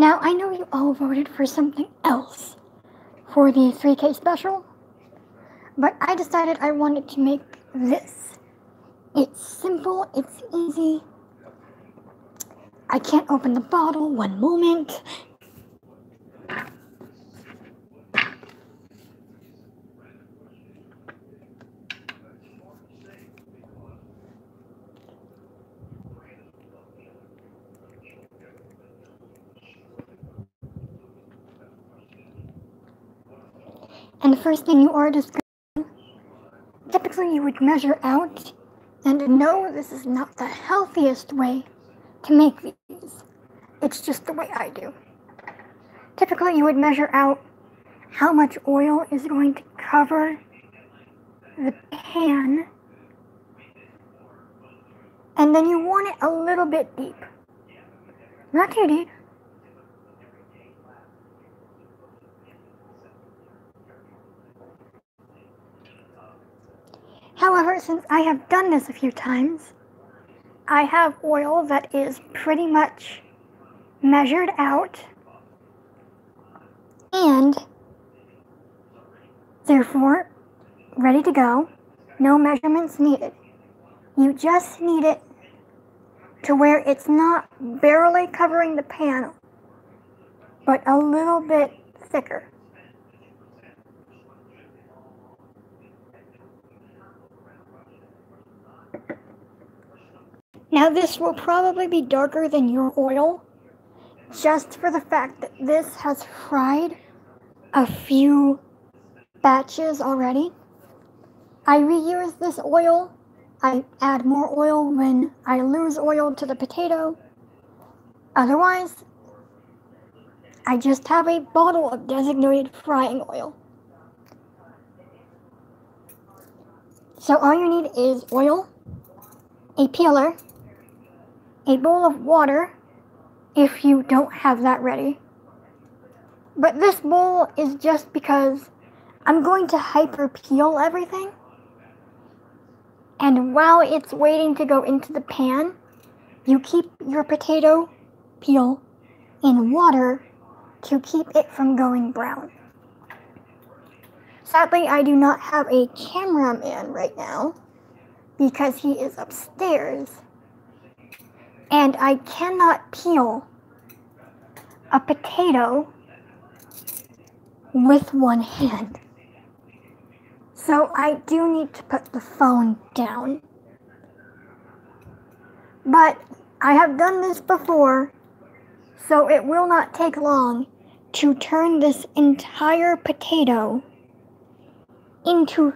Now, I know you all voted for something else for the 3K special, but I decided I wanted to make this. It's simple, it's easy. I can't open the bottle one moment. And the first thing you are discovering, typically you would measure out, and no, this is not the healthiest way to make these. It's just the way I do. Typically you would measure out how much oil is going to cover the pan, and then you want it a little bit deep. Not too deep. However, since I have done this a few times, I have oil that is pretty much measured out and therefore ready to go. No measurements needed. You just need it to where it's not barely covering the panel, but a little bit thicker. Now this will probably be darker than your oil, just for the fact that this has fried a few batches already. I reuse this oil. I add more oil when I lose oil to the potato. Otherwise, I just have a bottle of designated frying oil. So all you need is oil, a peeler, a bowl of water if you don't have that ready. But this bowl is just because I'm going to hyper peel everything. And while it's waiting to go into the pan, you keep your potato peel in water to keep it from going brown. Sadly, I do not have a cameraman right now because he is upstairs and I cannot peel a potato with one hand. So I do need to put the phone down. But I have done this before, so it will not take long to turn this entire potato into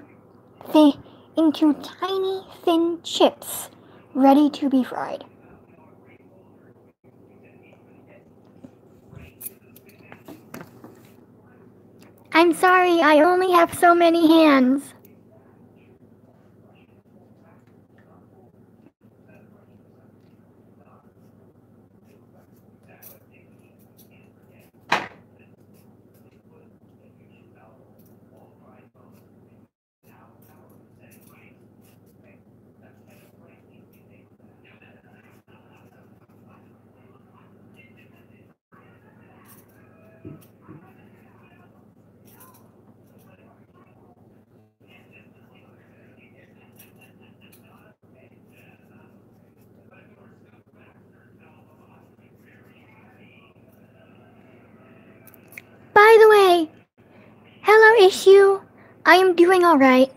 th- into tiny thin chips ready to be fried. I'm sorry, I only have so many hands. By the way, hello issue. I am doing alright.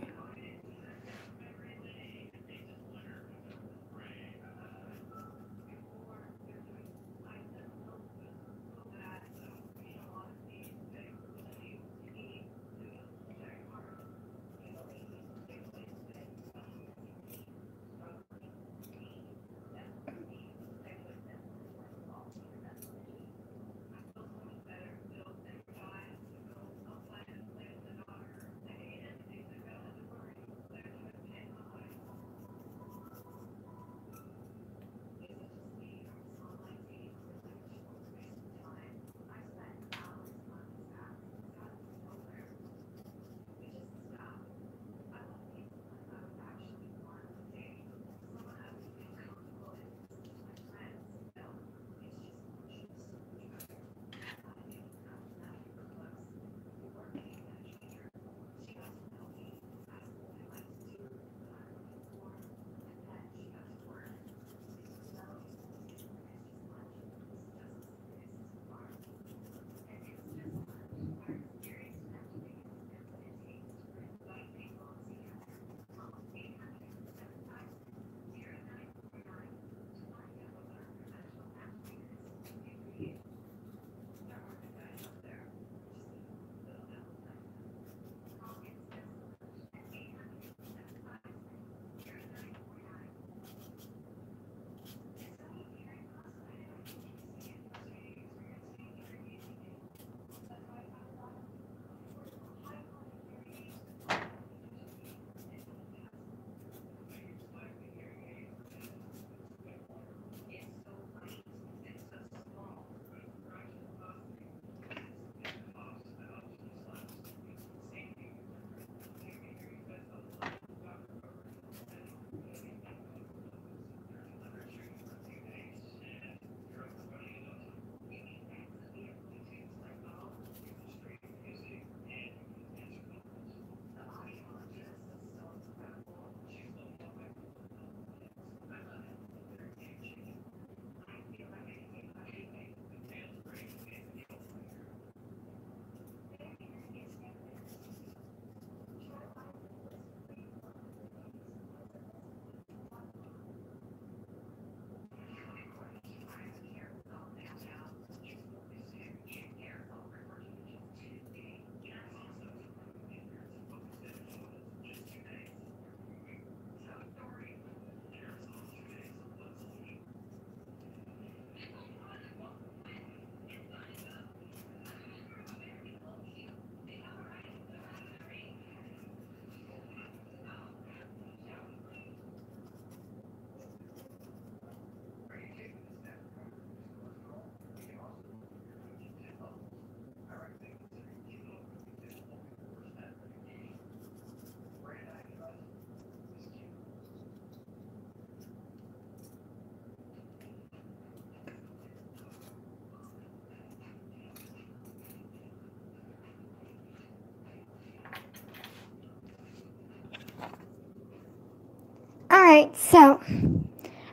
Alright, so.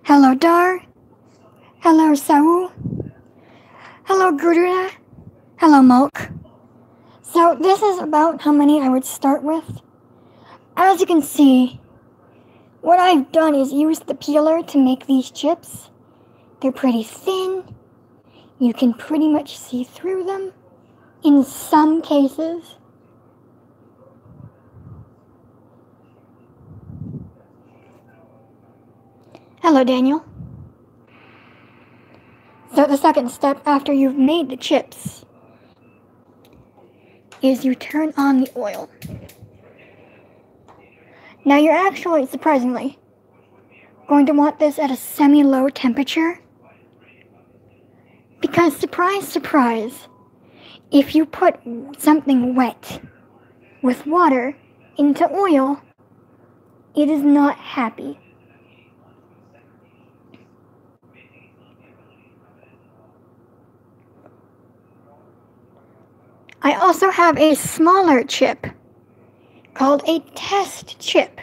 Hello, Dar. Hello, Saul. Hello, Gudruna. Hello, Mulk. So, this is about how many I would start with. As you can see, what I've done is use the peeler to make these chips. They're pretty thin. You can pretty much see through them in some cases. Hello, Daniel. So the second step after you've made the chips is you turn on the oil. Now you're actually, surprisingly, going to want this at a semi-low temperature. Because surprise, surprise, if you put something wet with water into oil, it is not happy. I also have a smaller chip called a test chip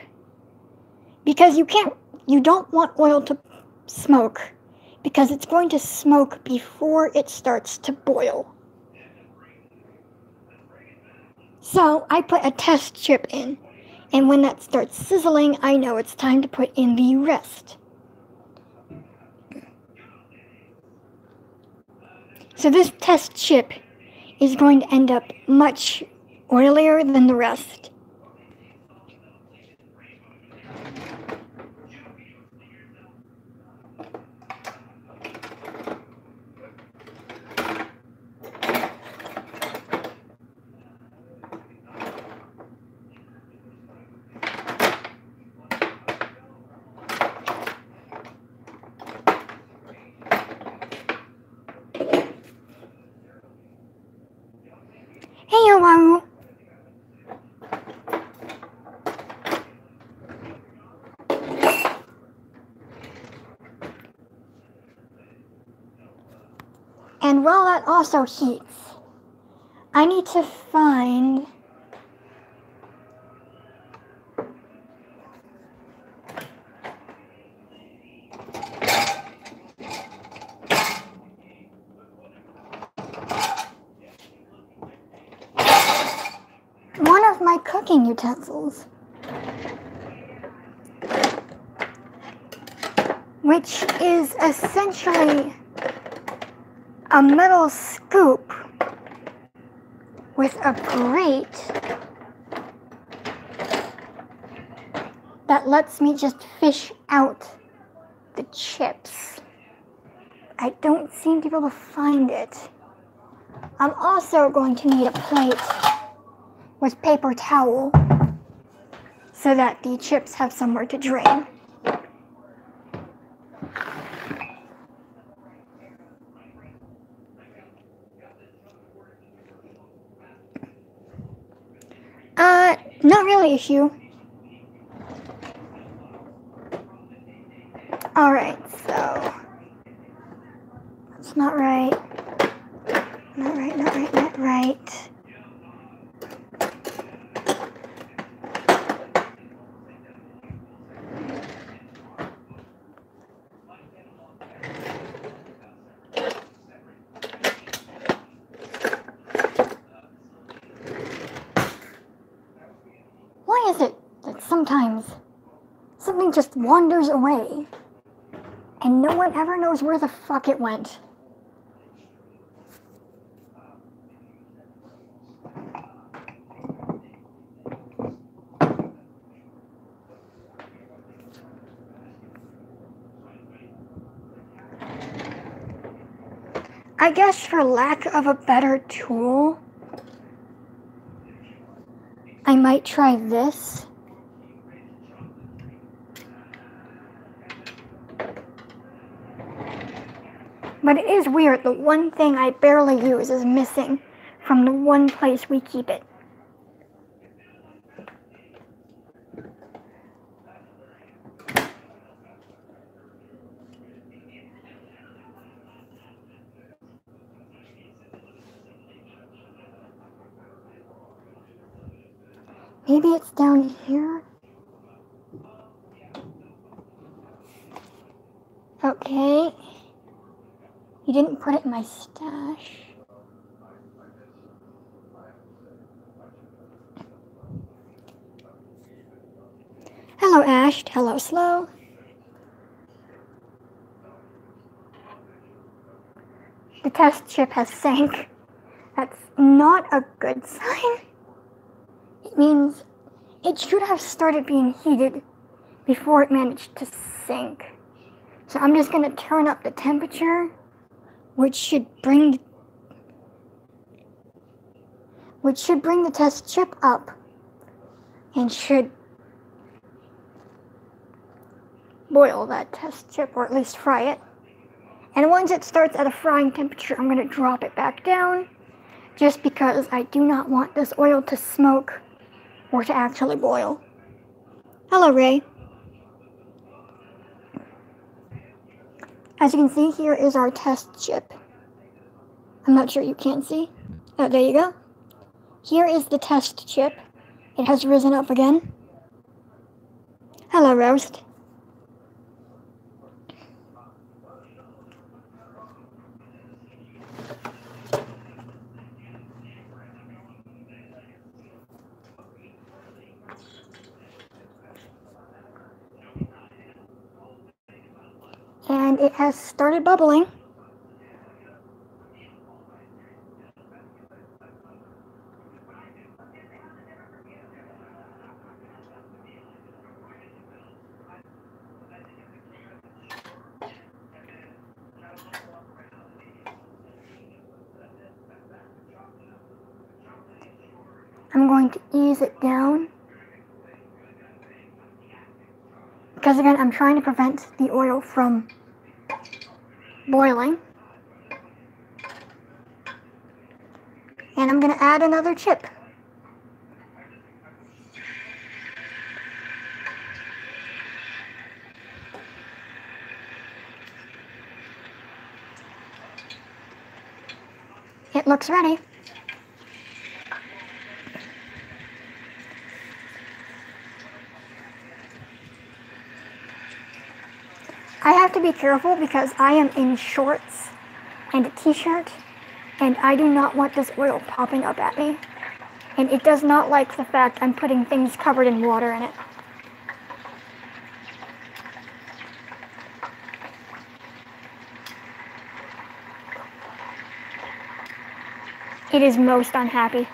because you can't you don't want oil to smoke because it's going to smoke before it starts to boil. So I put a test chip in, and when that starts sizzling, I know it's time to put in the rest. So this test chip is going to end up much oilier than the rest. And while that also heats, I need to find one of my cooking utensils. Which is essentially a metal scoop with a grate that lets me just fish out the chips. I don't seem to be able to find it. I'm also going to need a plate with paper towel so that the chips have somewhere to drain. Uh, not really a issue. Alright, so. That's not right. Not right, not right, not right. Why is it that sometimes something just wanders away and no one ever knows where the fuck it went? I guess for lack of a better tool, I might try this. But it is weird, the one thing I barely use is missing from the one place we keep it. Maybe it's down here? Okay. You didn't put it in my stash. Hello, Ash. Hello, Slow. The test chip has sank. That's not a good sign. It means it should have started being heated before it managed to sink. So I'm just going to turn up the temperature, which should bring which should bring the test chip up and should boil that test chip or at least fry it. And once it starts at a frying temperature, I'm going to drop it back down just because I do not want this oil to smoke or to actually boil. Hello, Ray. As you can see, here is our test chip. I'm not sure you can see. Oh, there you go. Here is the test chip. It has risen up again. Hello, Roast. And it has started bubbling. I'm going to ease it down. Because again, I'm trying to prevent the oil from boiling. And I'm going to add another chip. It looks ready. I have to be careful because I am in shorts and a t-shirt and I do not want this oil popping up at me. And it does not like the fact I'm putting things covered in water in it. It is most unhappy.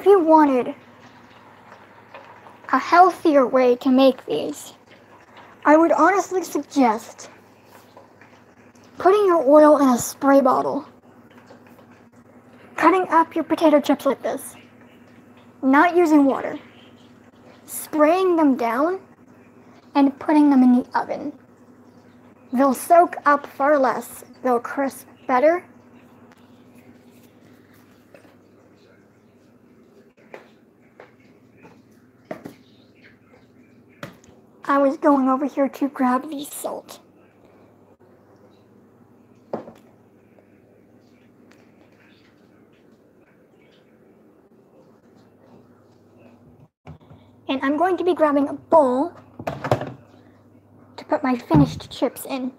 If you wanted a healthier way to make these, I would honestly suggest putting your oil in a spray bottle, cutting up your potato chips like this, not using water, spraying them down, and putting them in the oven. They'll soak up far less, they'll crisp better, I was going over here to grab the salt. And I'm going to be grabbing a bowl to put my finished chips in.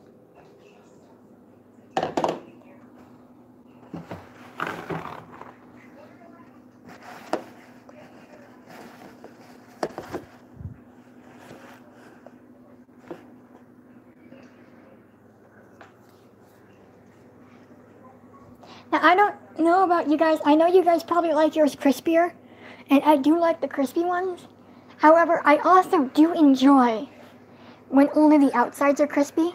Now, I don't about you guys. I know you guys probably like yours crispier, and I do like the crispy ones. However, I also do enjoy when only the outsides are crispy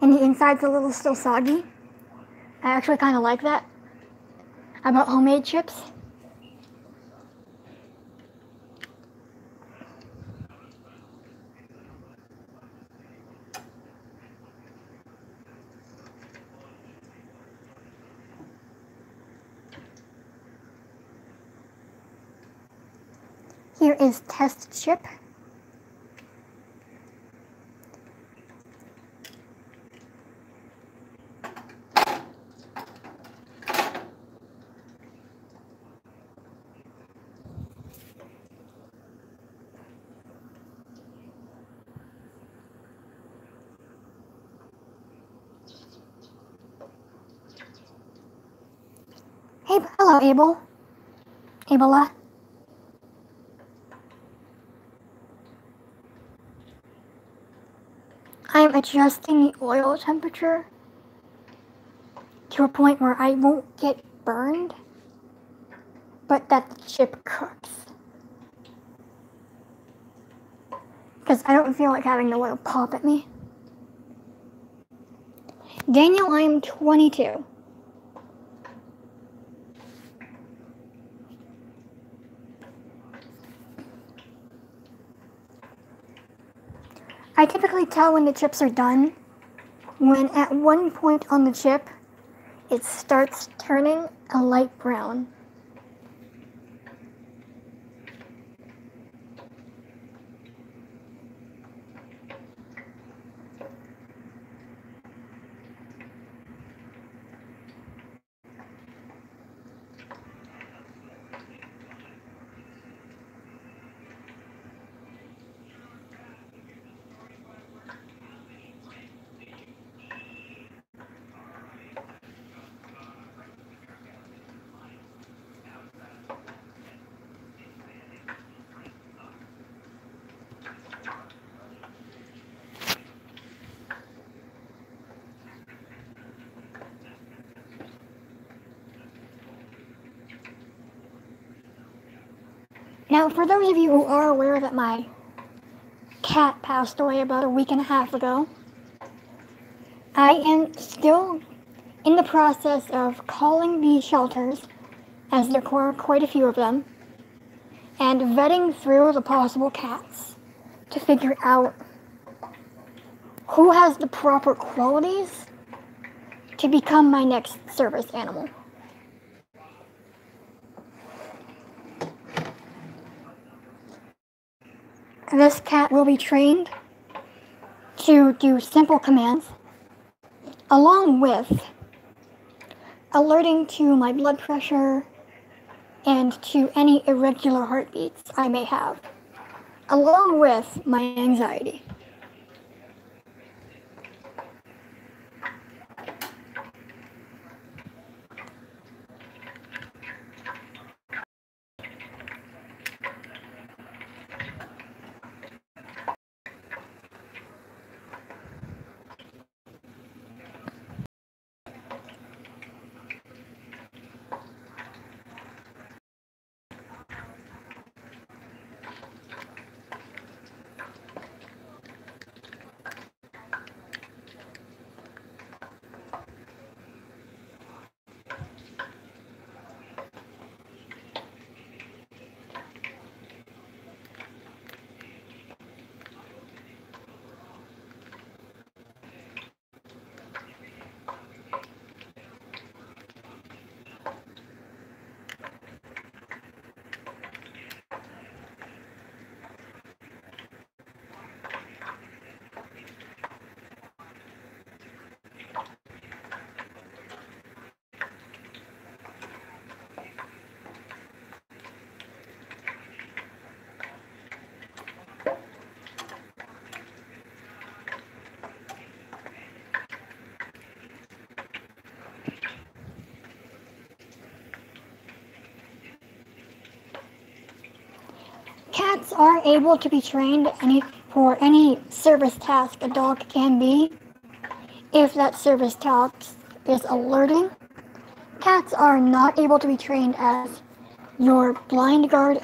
and the inside's a little still soggy. I actually kind of like that about homemade chips. Here is test chip. Hey, hello, Abel. Abela. Adjusting the oil temperature to a point where I won't get burned, but that the chip cooks. Because I don't feel like having the oil pop at me. Daniel, I am 22. I typically tell when the chips are done when at one point on the chip it starts turning a light brown. Now, for those of you who are aware that my cat passed away about a week and a half ago, I am still in the process of calling the shelters, as there are quite a few of them, and vetting through the possible cats to figure out who has the proper qualities to become my next service animal. This cat will be trained to do simple commands along with alerting to my blood pressure and to any irregular heartbeats I may have, along with my anxiety. Cats are able to be trained any, for any service task a dog can be. If that service task is alerting, cats are not able to be trained as your blind guard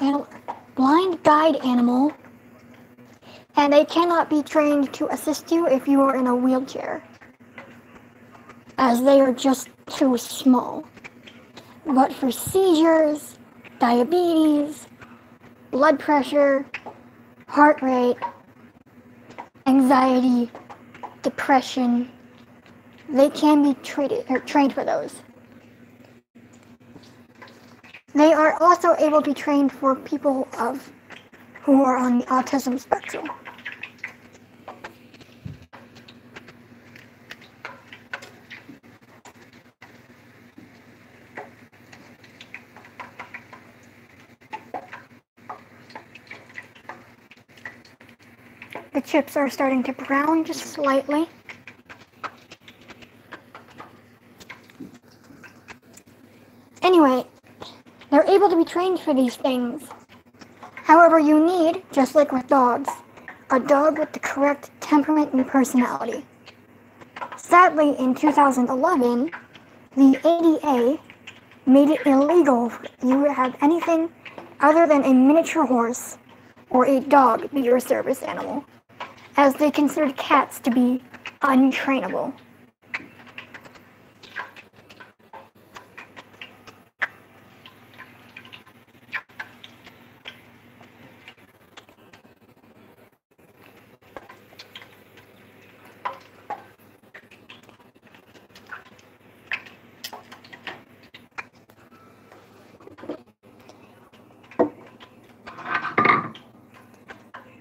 blind guide animal, and they cannot be trained to assist you if you are in a wheelchair, as they are just too small. But for seizures, diabetes, blood pressure, heart rate, anxiety, depression. They can be treated or trained for those. They are also able to be trained for people of who are on the autism spectrum. Chips are starting to brown just slightly. Anyway, They're able to be trained for these things. However, you need, just like with dogs, a dog with the correct temperament and personality. Sadly, in 2011, the ADA made it illegal for you to have anything other than a miniature horse or a dog be your service animal, as they considered cats to be untrainable.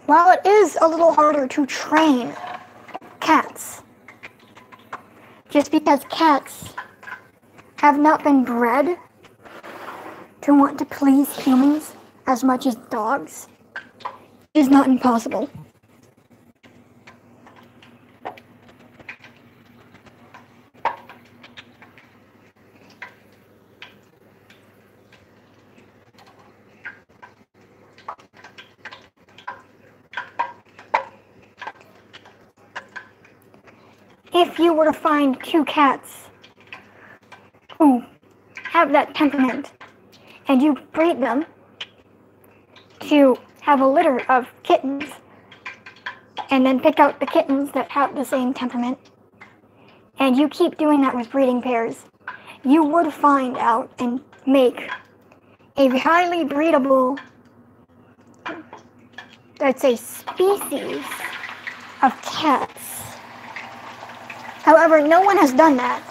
While it is a little harder to train cats, just because cats have not been bred to want to please humans as much as dogs is not impossible. if you were to find two cats who have that temperament and you breed them to have a litter of kittens and then pick out the kittens that have the same temperament. And you keep doing that with breeding pairs, you would find out and make a highly breedable, let's say, species of cats However, no one has done that.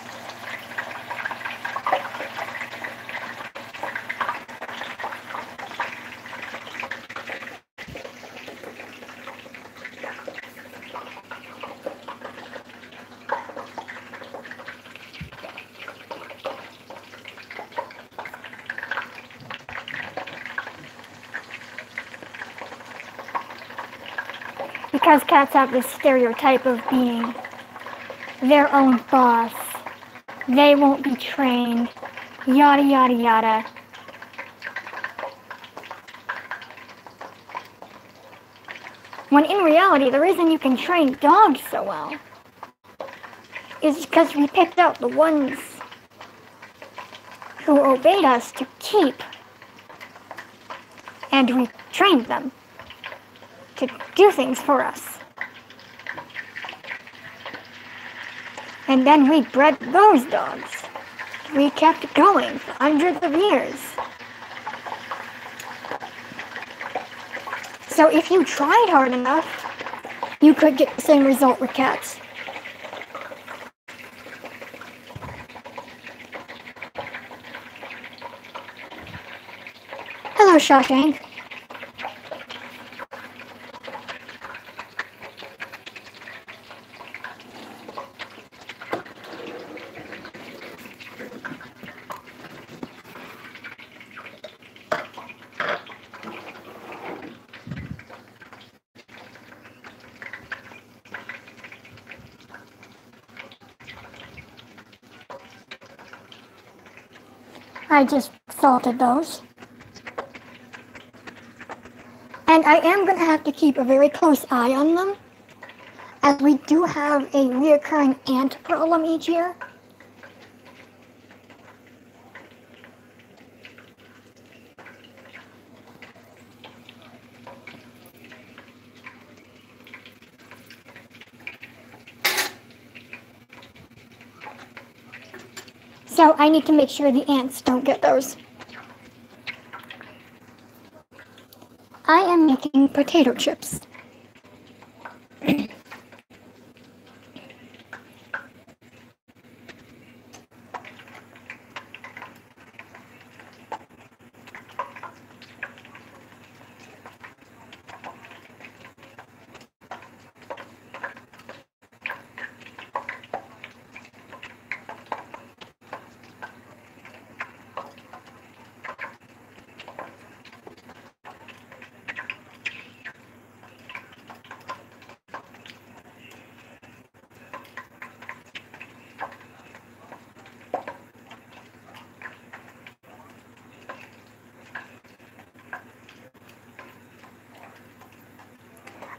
Because cats have this stereotype of being their own boss. They won't be trained. Yada, yada, yada. When in reality, the reason you can train dogs so well is because we picked out the ones who obeyed us to keep. And we trained them to do things for us. And then we bred those dogs. We kept going for hundreds of years. So if you tried hard enough, you could get the same result with cats. Hello, Shawshank. I just salted those. And I am going to have to keep a very close eye on them, as we do have a reoccurring ant problem each year. So I need to make sure the ants don't get those. I am making potato chips.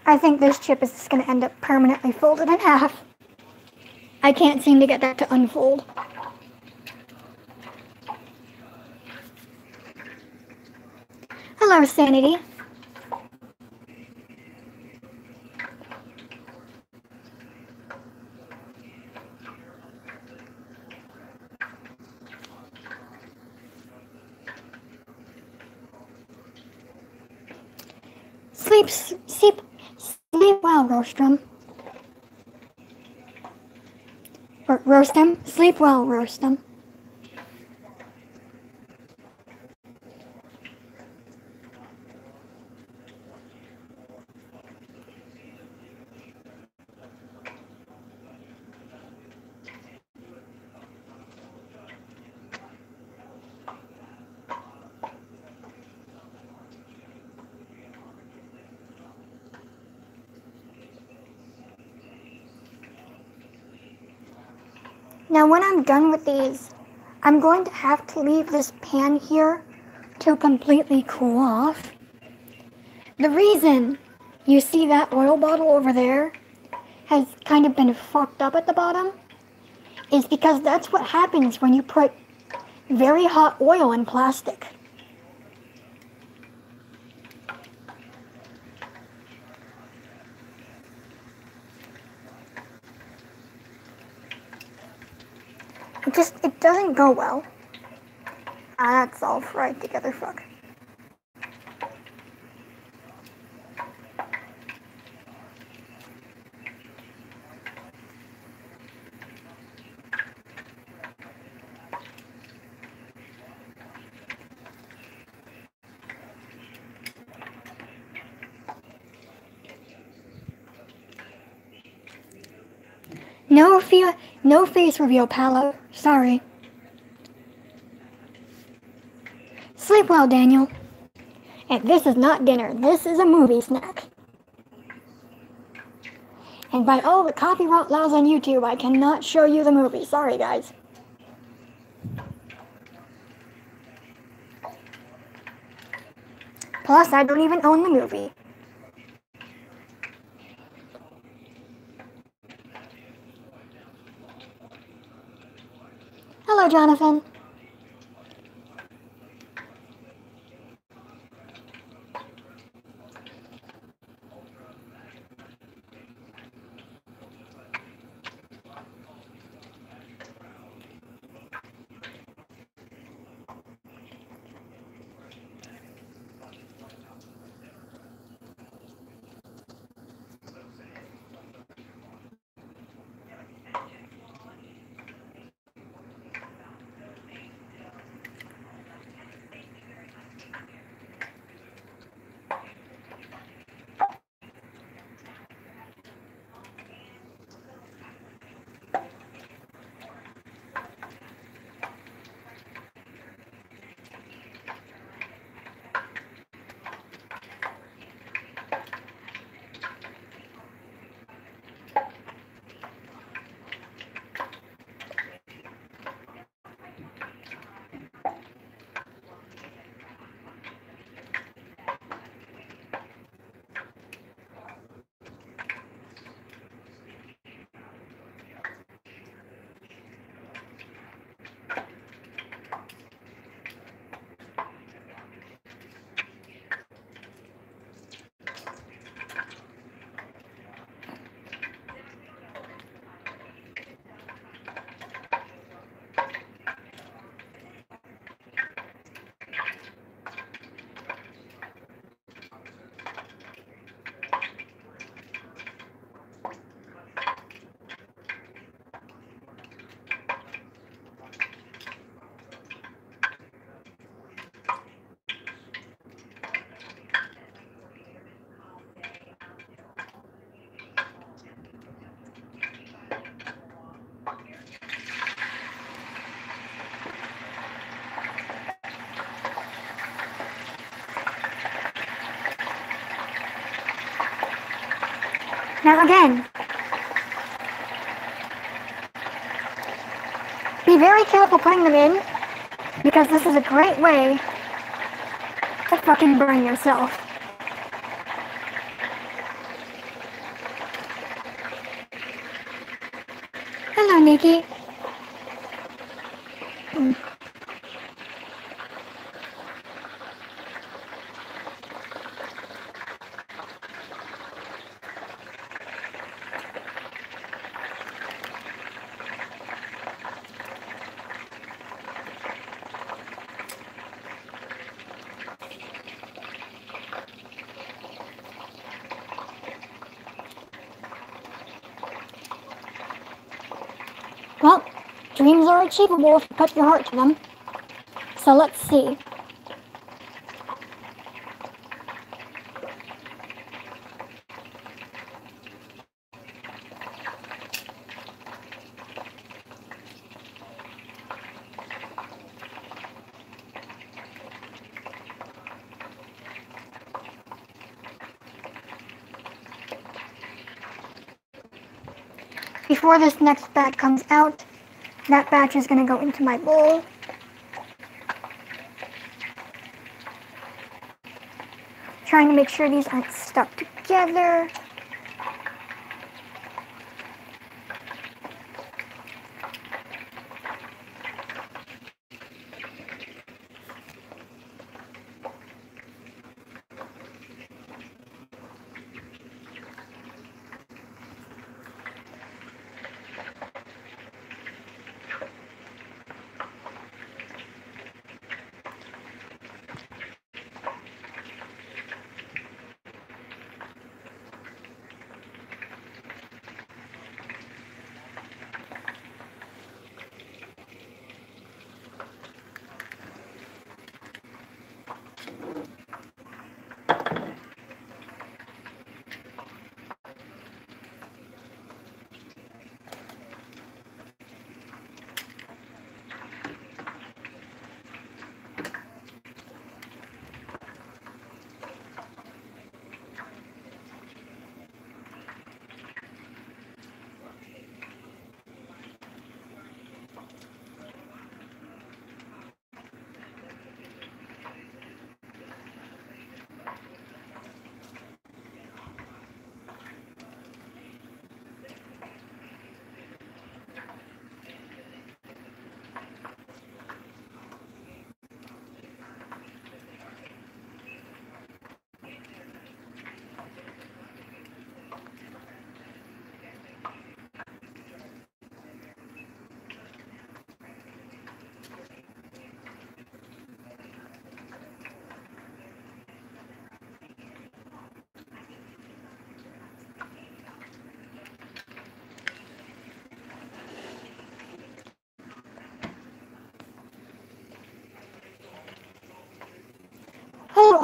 I think this chip is just going to end up permanently folded in half. I can't seem to get that to unfold. Hello, Sanity. Sleep, sleep, sleep well, Rostrum. R Rostam, sleep well, Rostam. Now when I'm done with these, I'm going to have to leave this pan here to completely cool off. The reason you see that oil bottle over there has kind of been fucked up at the bottom is because that's what happens when you put very hot oil in plastic. It just, doesn't go well. That's all fried together, fuck. No feel, no face reveal, Palo. Sorry. Sleep well, Daniel. And this is not dinner. This is a movie snack. And by all the copyright laws on YouTube, I cannot show you the movie. Sorry, guys. Plus, I don't even own the movie. Hello, Jonathan. Now again, be very careful putting them in because this is a great way to fucking burn yourself. Hello, Nikki. Achievable if you put your heart to them. So let's see. Before this next batch comes out, that batch is going to go into my bowl. Trying to make sure these aren't stuck together.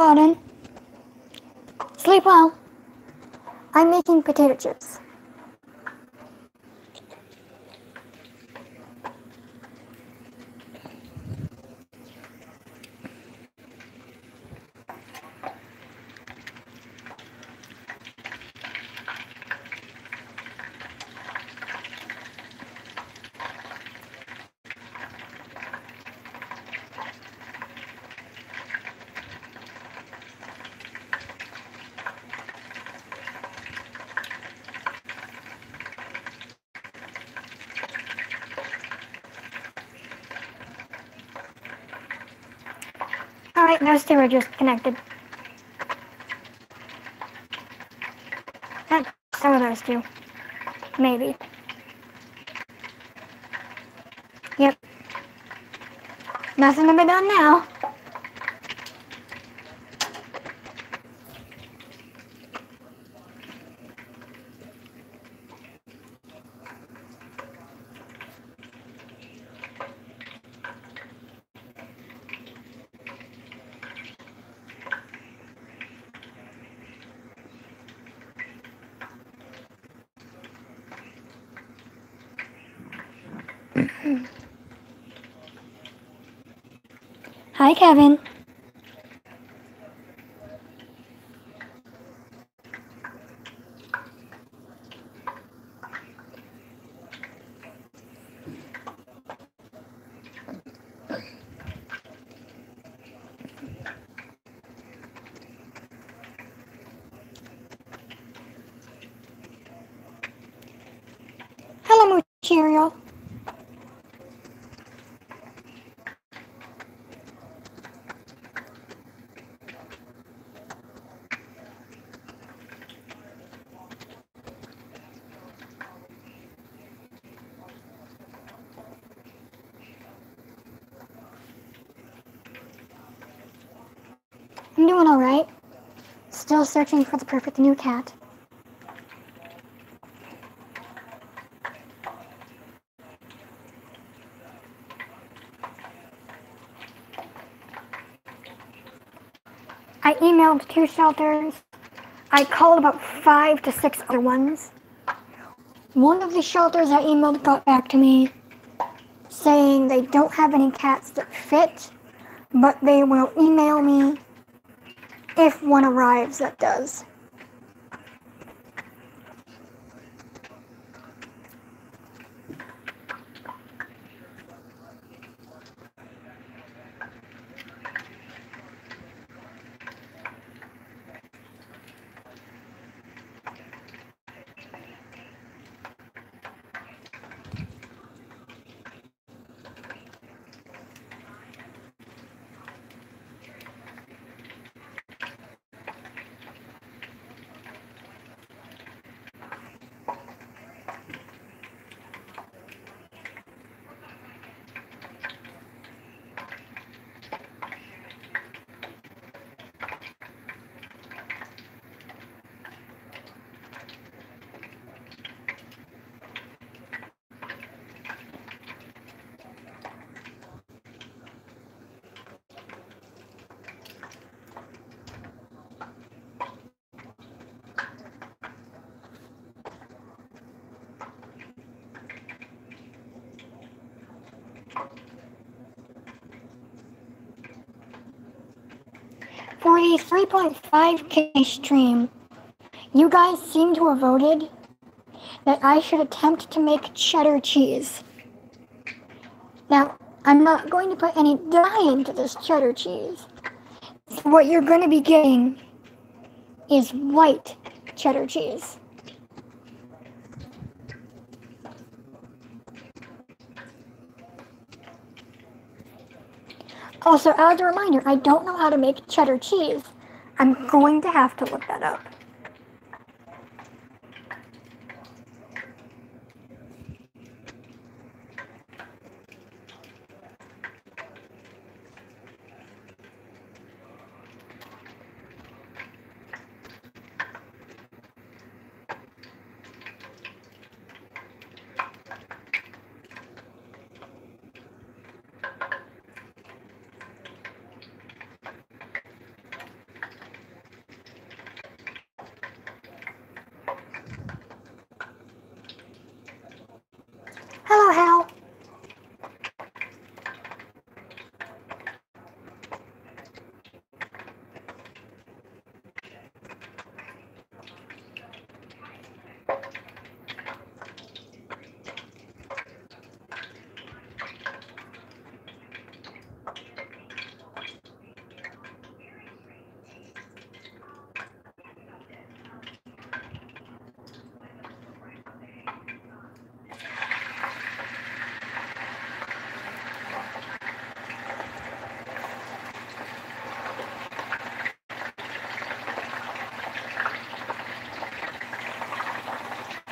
Auden. Sleep well. I'm making potato chips. Those two are just connected. That's some of those two. Maybe. Yep. Nothing to be done now. Hi, Kevin. Hello, Cheerio. I'm doing alright. Still searching for the perfect new cat. I emailed two shelters. I called about five to six other ones. One of the shelters I emailed got back to me saying they don't have any cats that fit, but they will email me if one arrives that does. For a 3.5k stream, you guys seem to have voted that I should attempt to make cheddar cheese. Now, I'm not going to put any dye into this cheddar cheese. What you're going to be getting is white cheddar cheese. Also, as a reminder, I don't know how to make cheddar cheese. I'm going to have to look that up.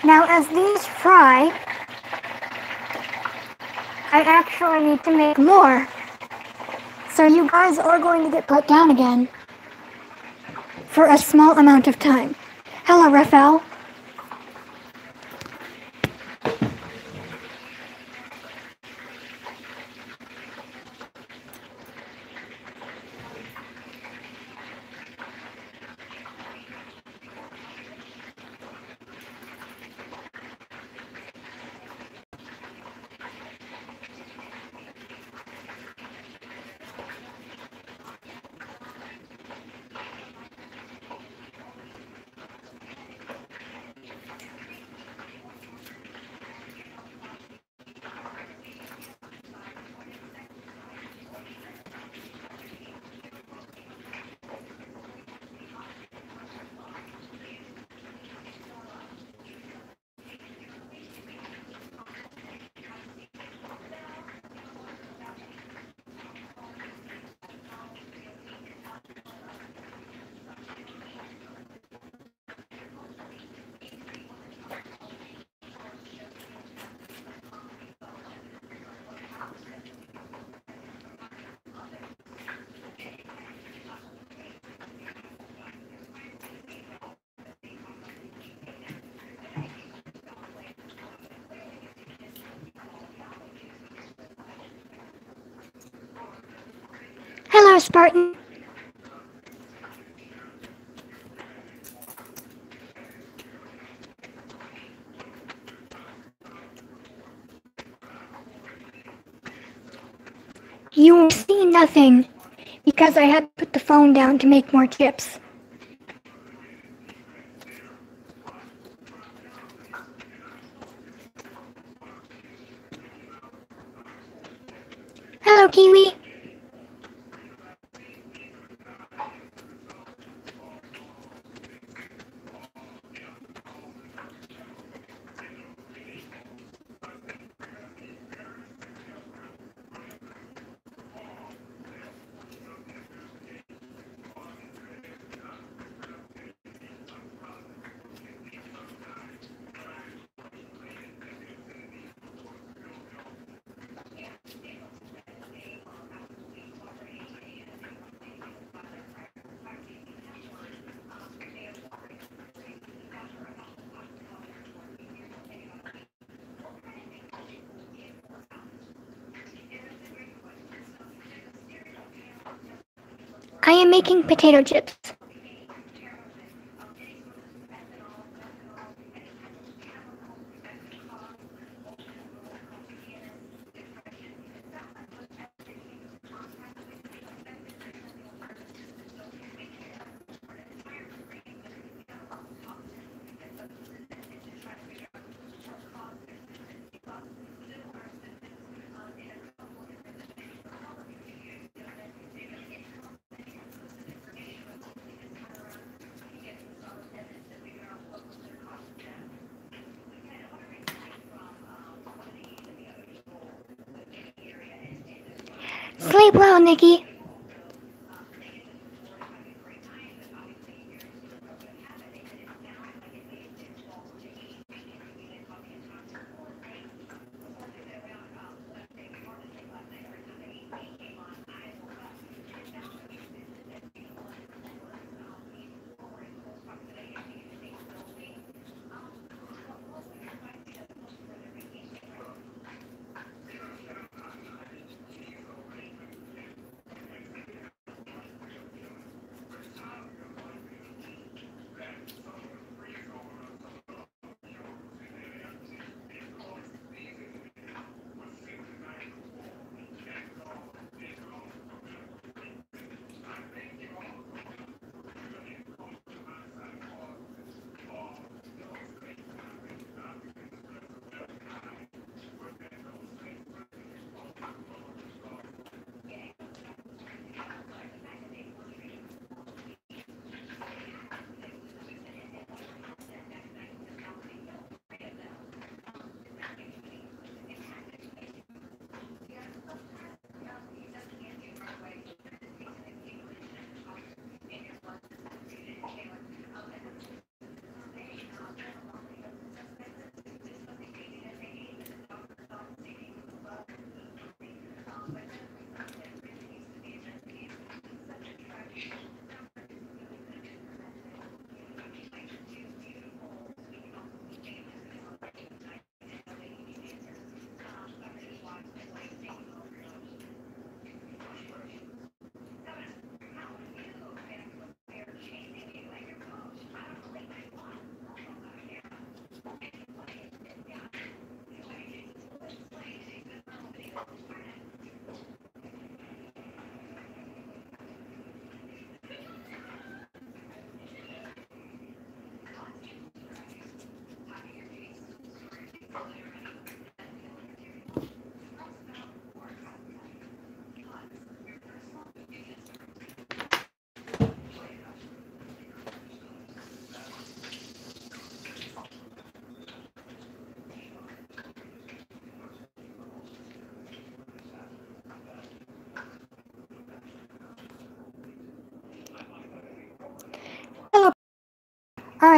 Now, as these fry, I actually need to make more. So you guys are going to get put down again for a small amount of time. Hello, Raphael. Spartan. You see nothing because I had to put the phone down to make more chips. Hello, Kiwi. I am making potato chips. Sleep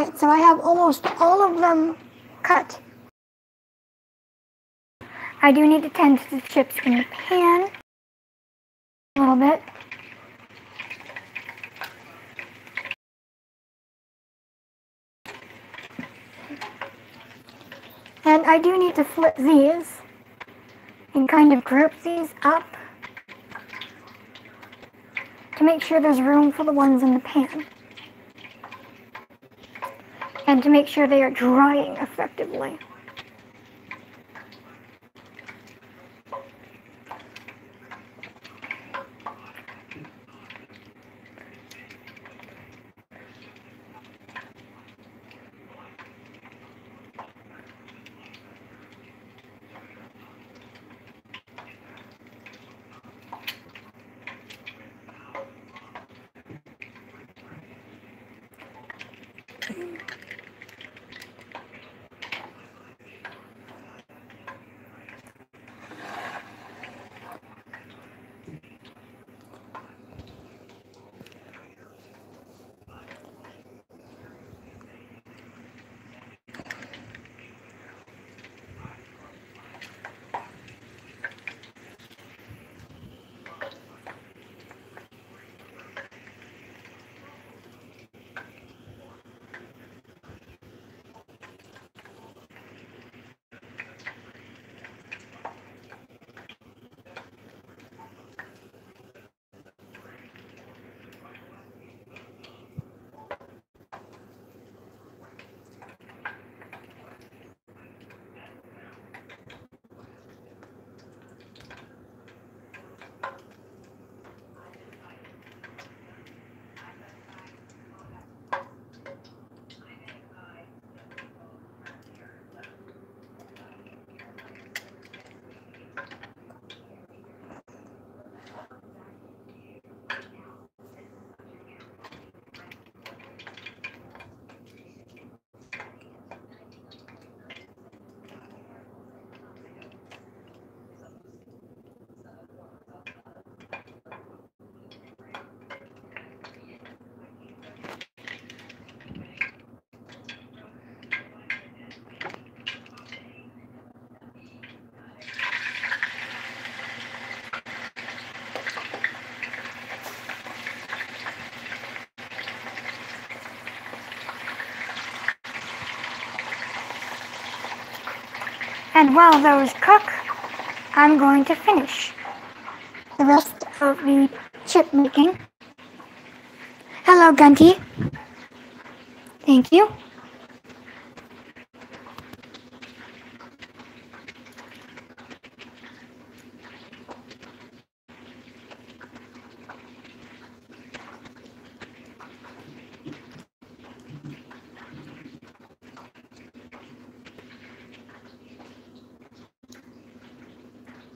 Alright, so I have almost all of them cut. I do need to tend to the chips in the pan a little bit. And I do need to flip these and kind of group these up to make sure there's room for the ones in the pan. And to make sure they are drying effectively. And while those cook, I'm going to finish the rest of the chip making. Hello, Gunty. Thank you.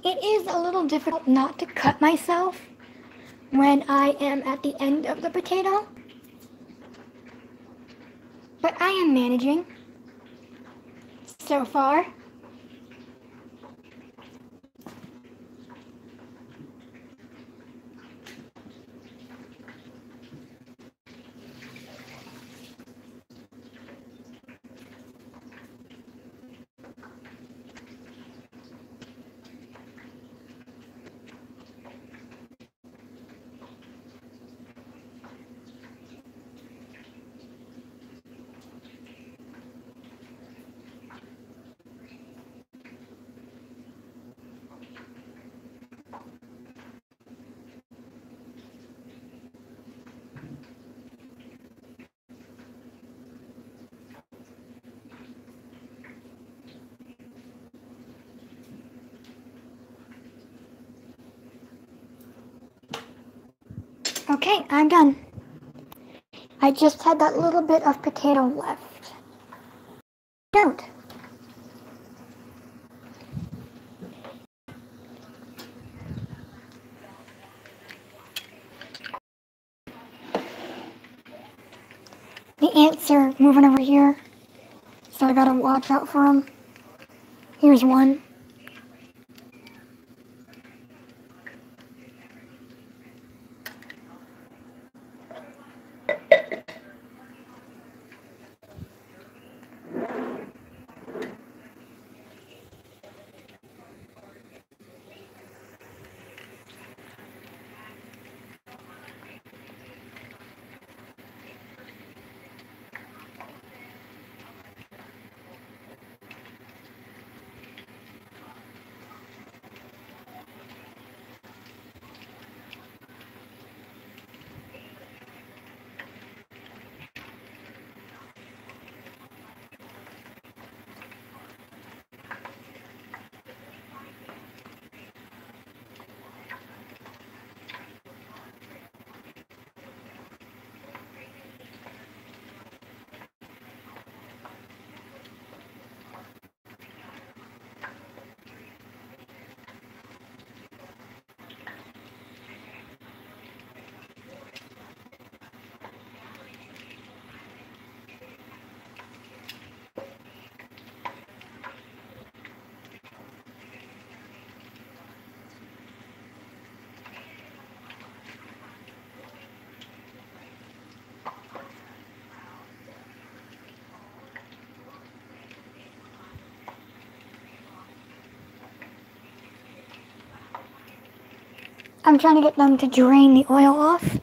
It is a little difficult not to cut myself when I am at the end of the potato. But I am managing so far. Okay, I'm done. I just had that little bit of potato left. Don't. The ants are moving over here, so I gotta watch out for them. Here's one. I'm trying to get them to drain the oil off.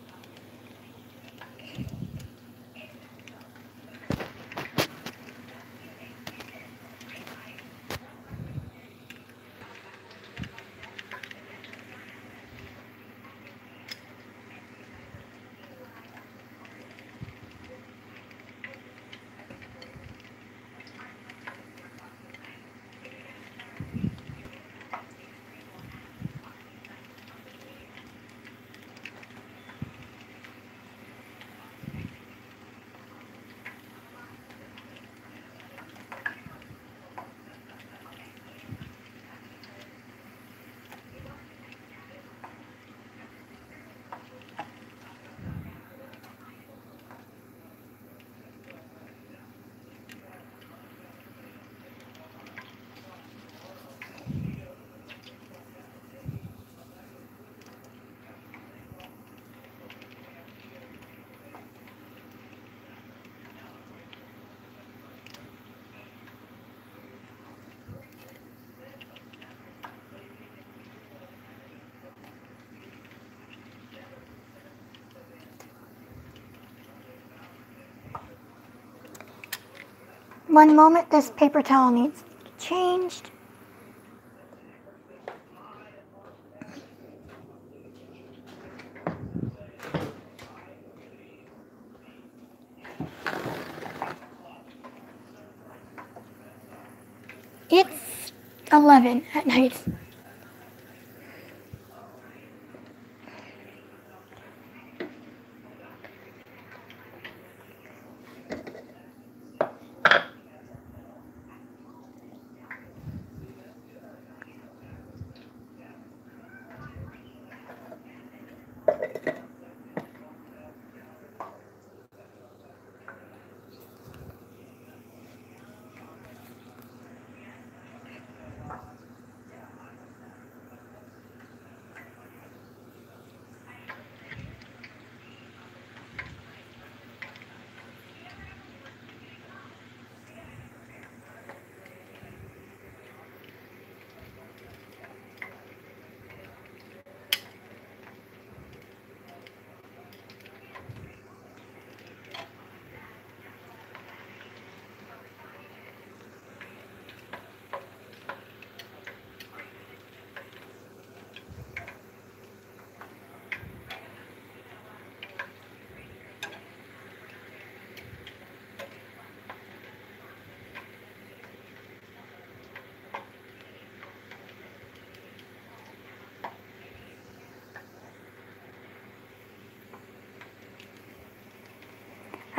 One moment, this paper towel needs changed. It's 11 at night.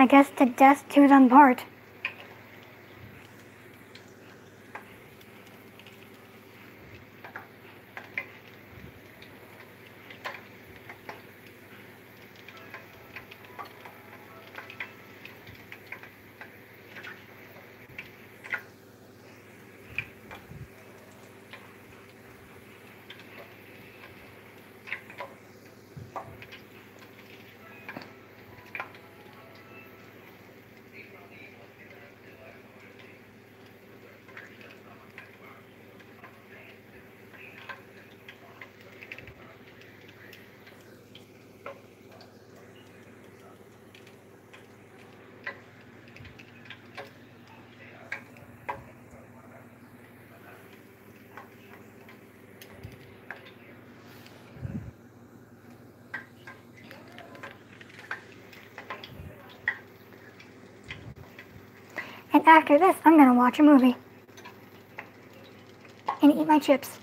I guess the death to them part. And after this, I'm gonna watch a movie. And eat my chips.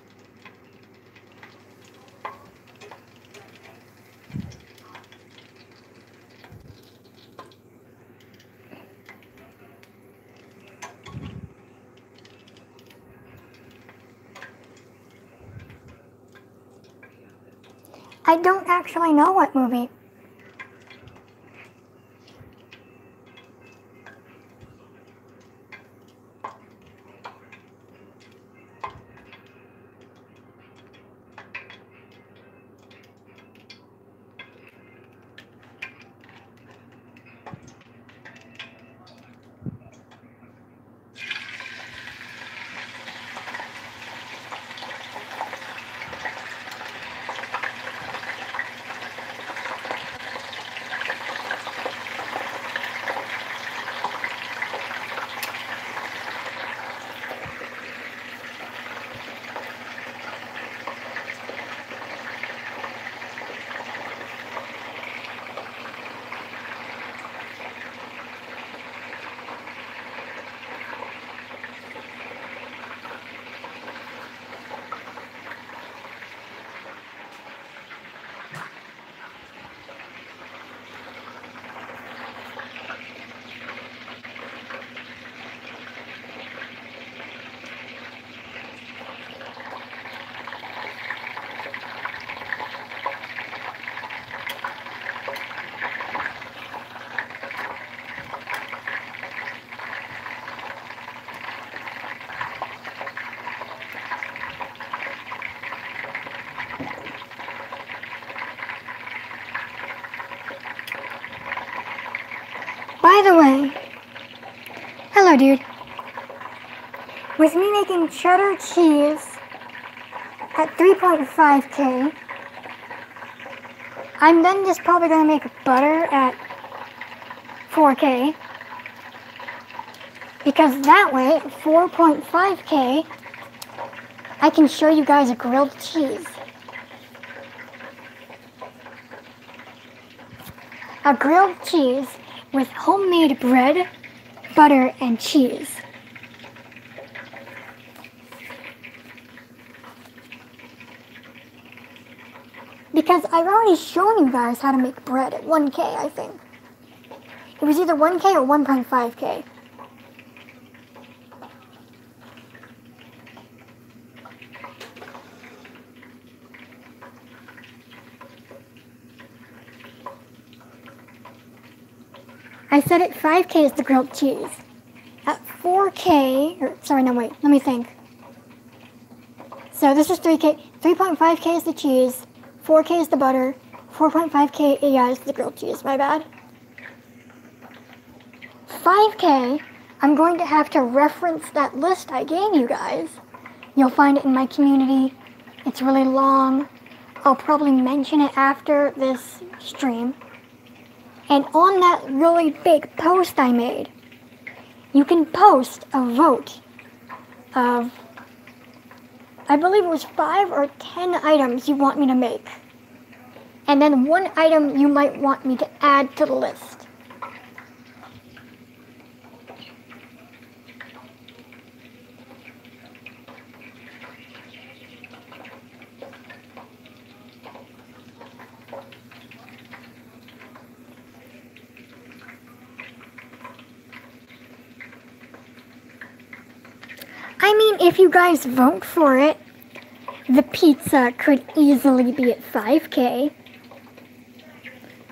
I don't actually know what movie. By the way, hello, dude. With me making cheddar cheese at 3.5k, I'm then just probably gonna make butter at 4k. Because that way, at 4.5k, I can show you guys a grilled cheese. A grilled cheese with homemade bread, butter, and cheese. Because I've already shown you guys how to make bread at 1k, I think. It was either 1k or 1.5k. said at 5k is the grilled cheese. At 4k, or sorry, no, wait, let me think. So this is 3k, 3.5k is the cheese, 4k is the butter, 4.5k yeah, is the grilled cheese, my bad. 5k, I'm going to have to reference that list I gave you guys. You'll find it in my community. It's really long. I'll probably mention it after this stream. And on that really big post I made, you can post a vote of, I believe it was five or ten items you want me to make. And then one item you might want me to add to the list. I mean, if you guys vote for it, the pizza could easily be at 5k.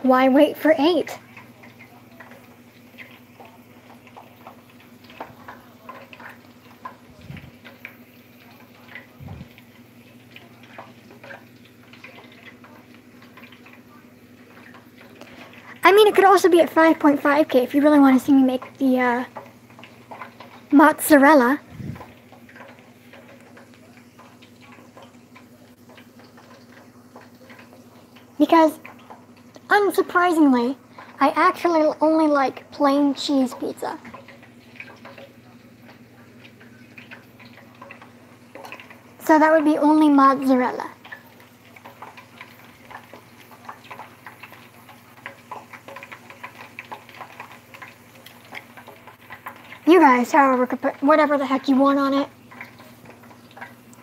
Why wait for 8? I mean, it could also be at 5.5k if you really want to see me make the uh, mozzarella. Because, unsurprisingly, I actually only like plain cheese pizza. So that would be only mozzarella. You guys, however, could put whatever the heck you want on it.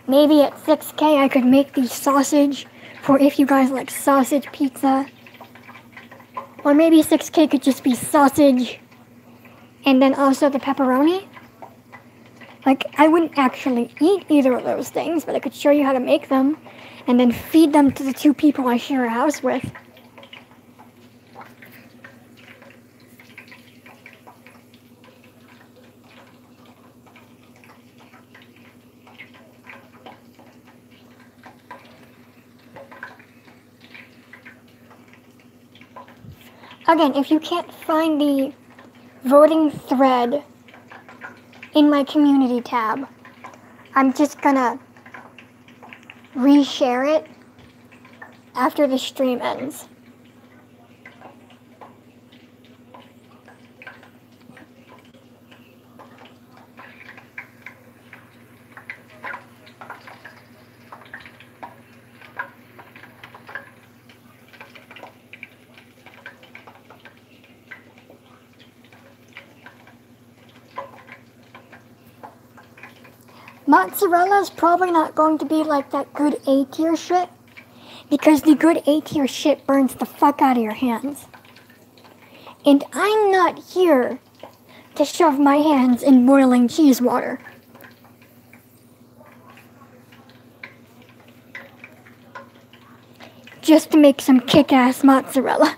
Maybe at 6k I could make the sausage for if you guys like sausage pizza. Or maybe 6k could just be sausage and then also the pepperoni. Like, I wouldn't actually eat either of those things, but I could show you how to make them and then feed them to the two people I share a house with. Again, if you can't find the voting thread in my community tab, I'm just gonna reshare it after the stream ends. Mozzarella is probably not going to be like that good A tier shit because the good A tier shit burns the fuck out of your hands. And I'm not here to shove my hands in boiling cheese water. Just to make some kick ass mozzarella.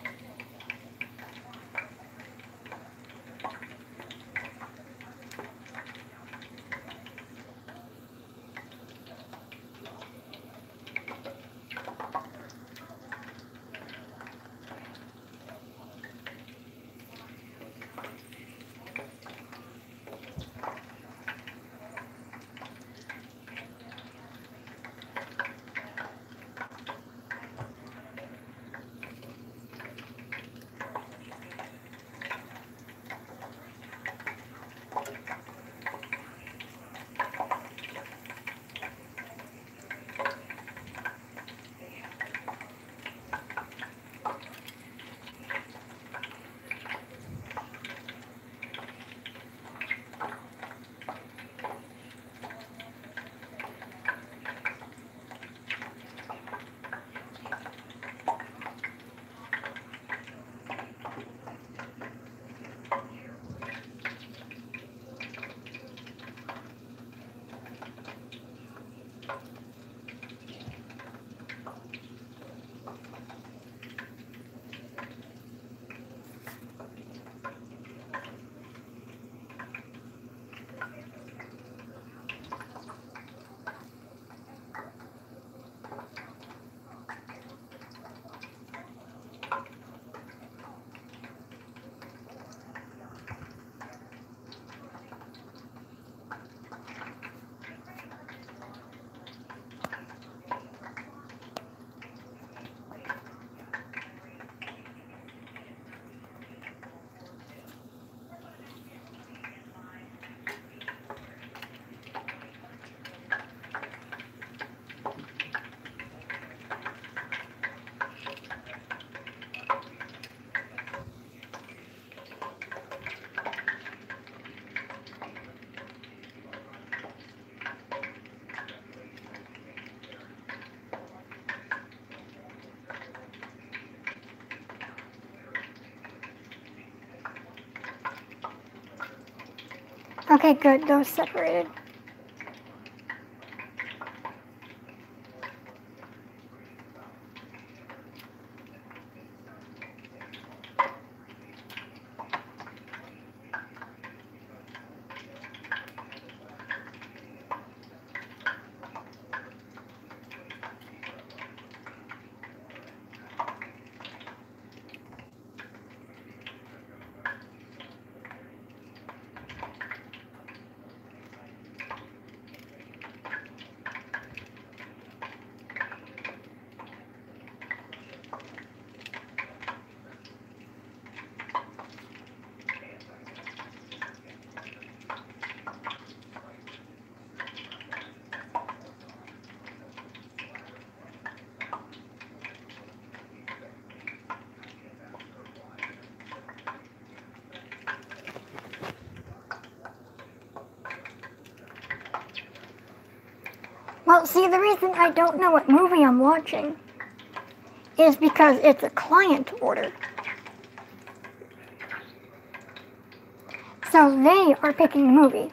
Okay, good. Those separated. Well, see, the reason I don't know what movie I'm watching is because it's a client order. So they are picking the movie.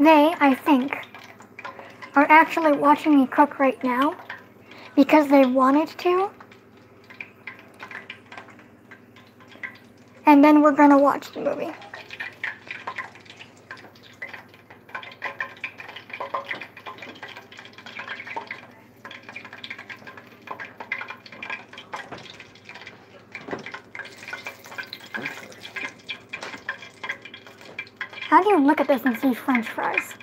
They, I think, are actually watching me cook right now because they wanted to. And then we're gonna watch the movie. How do you look at this and see french fries?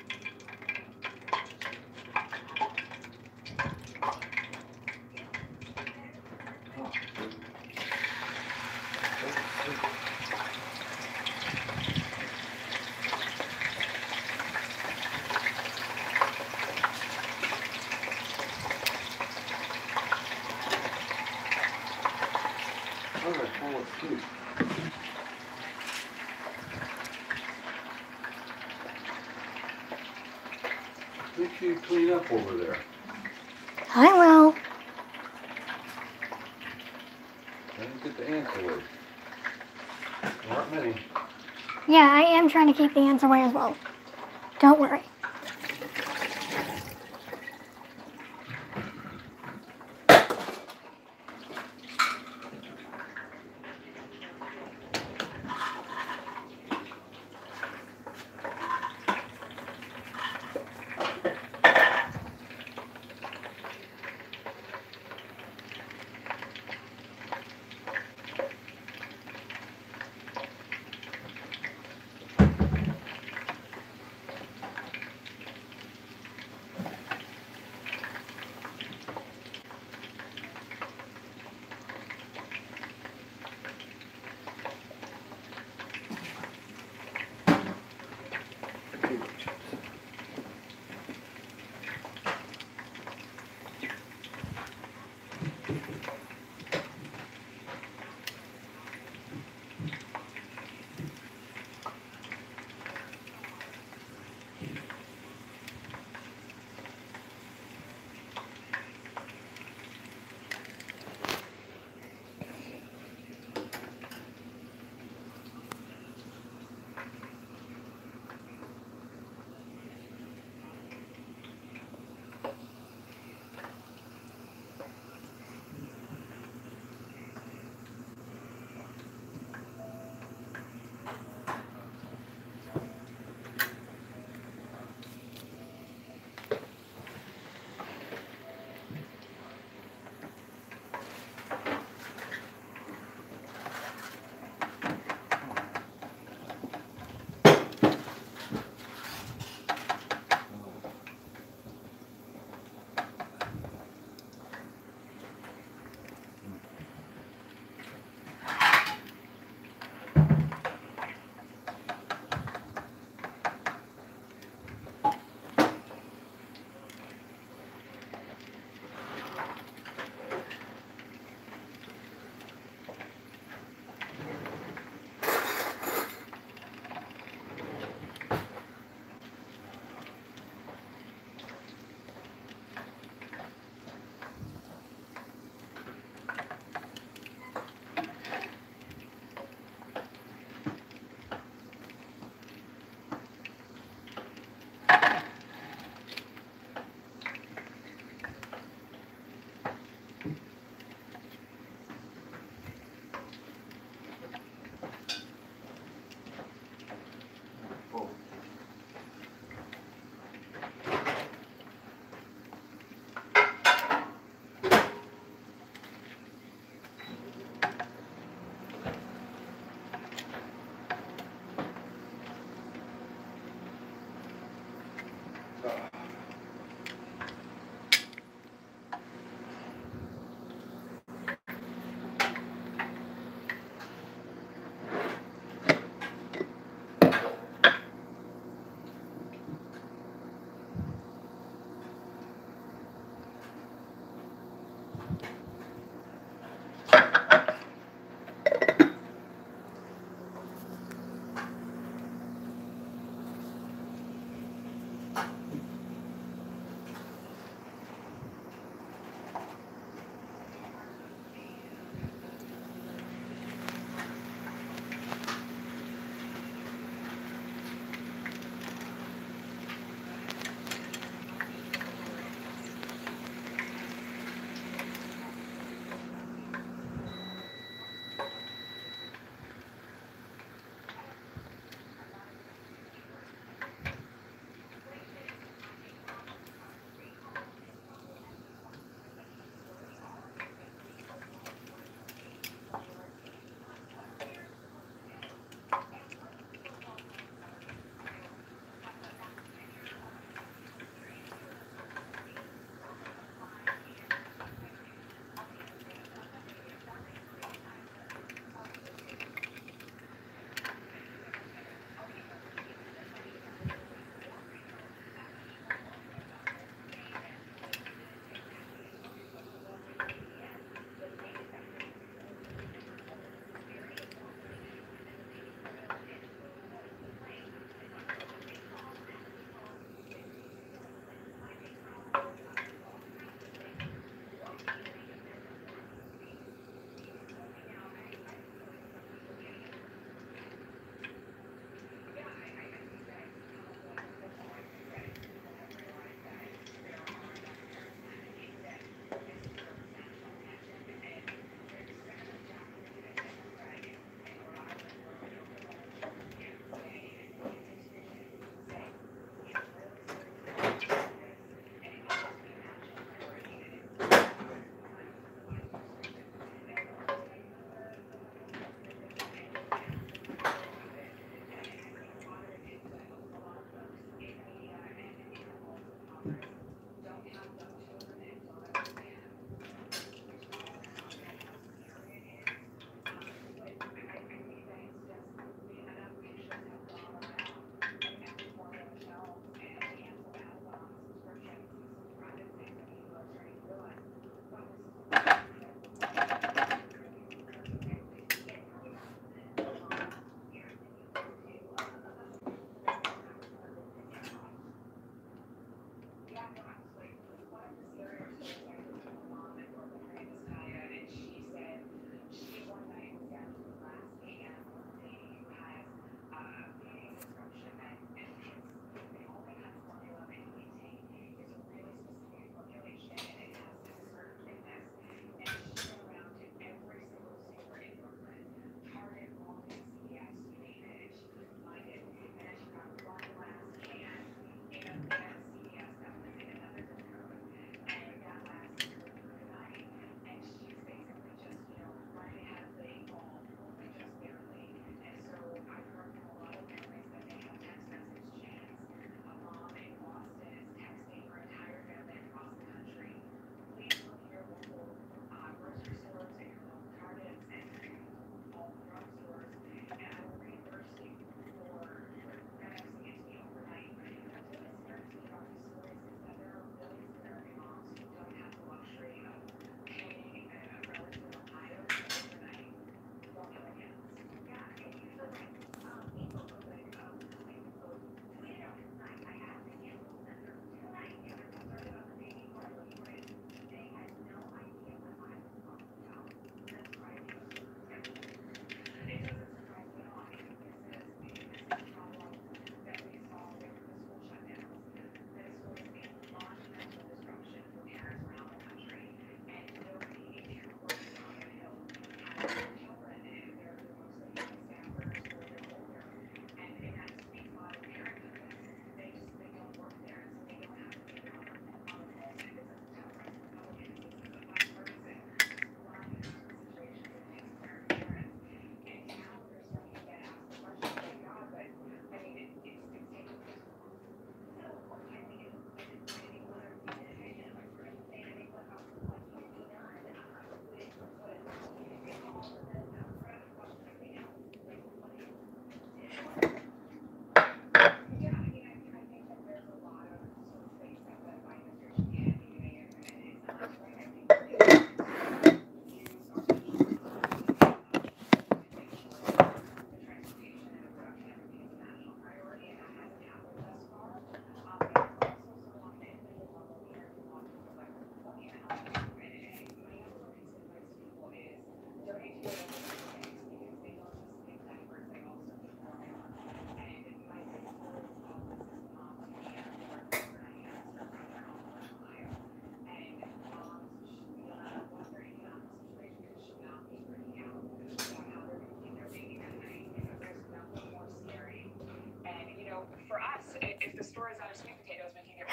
Oh, they're full of poop. Make sure you clean up over there. I will. Don't get the ants away. There aren't many. Yeah, I am trying to keep the ants away as well.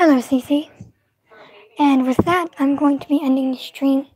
Hello, Cece. And with that, I'm going to be ending the stream